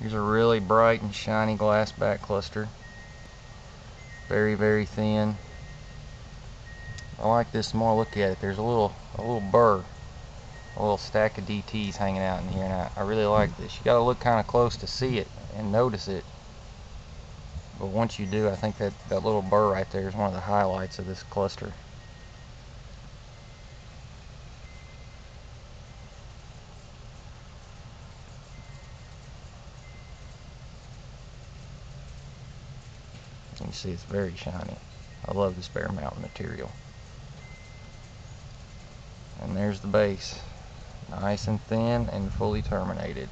Here's a really bright and shiny glass back cluster. Very, very thin. I like this more. Look at it. There's a little, a little burr, a little stack of DTs hanging out in here, and I, I really like this. You got to look kind of close to see it and notice it. But once you do, I think that that little burr right there is one of the highlights of this cluster. You see it's very shiny. I love this Bear Mountain material. And there's the base. Nice and thin and fully terminated.